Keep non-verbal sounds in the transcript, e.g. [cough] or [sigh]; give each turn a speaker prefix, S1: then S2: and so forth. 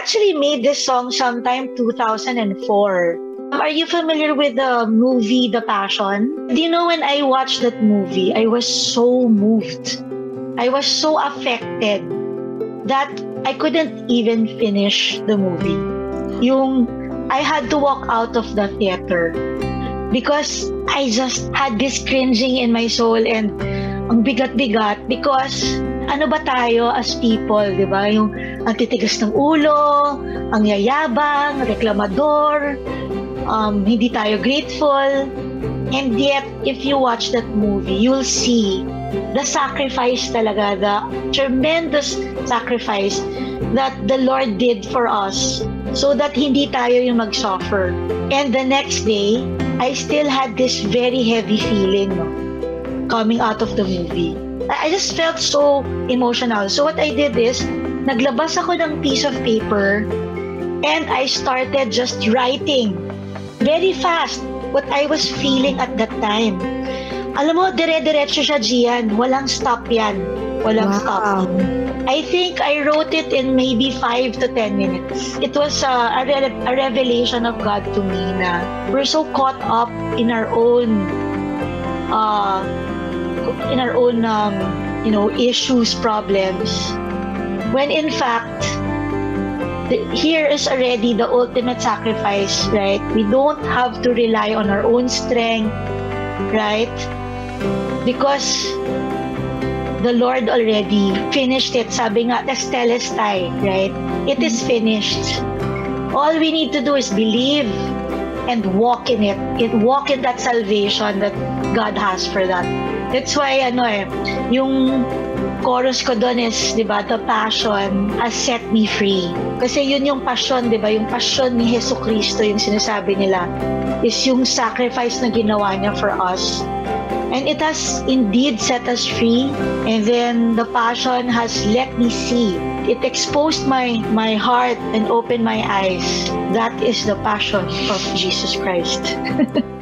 S1: actually made this song sometime 2004. Are you familiar with the movie The Passion? Do you know when I watched that movie, I was so moved. I was so affected that I couldn't even finish the movie. Yung I had to walk out of the theater because I just had this cringing in my soul and ang bigat-bigat because ano ba tayo as people, di ba? Yung ang titigas ng ulo, ang yayabang, reklamador, um, hindi tayo grateful. And yet, if you watch that movie, you'll see the sacrifice talaga, the tremendous sacrifice that the Lord did for us so that hindi tayo yung mag-suffer. And the next day, I still had this very heavy feeling no, coming out of the movie. I just felt so emotional. So what I did is, naglabas ako ng piece of paper and I started just writing very fast what I was feeling at that time. Alam mo, dire-diretso siya, Gian. Walang stop yan. Walang
S2: Wow.
S1: stop. I think I wrote it in maybe 5 to 10 minutes. It was uh, a, re- a revelation of God to me na we're so caught up in our own uh, in our own um, you know issues problems. When in fact the, here is already the ultimate sacrifice right? We don't have to rely on our own strength right? Because the Lord already finished it. Sabi nga testelestai right? It is finished. All we need to do is believe and walk in it. It walk in that salvation that God has for that. That's why ano eh, yung chorus ko doon is, di ba, the passion has set me free. Kasi yun yung passion, di ba, yung passion ni Jesu Cristo, yung sinasabi nila, is yung sacrifice na ginawa niya for us. And it has indeed set us free. And then the passion has let me see. It exposed my, my heart and opened my eyes. That is the passion of Jesus Christ. [laughs]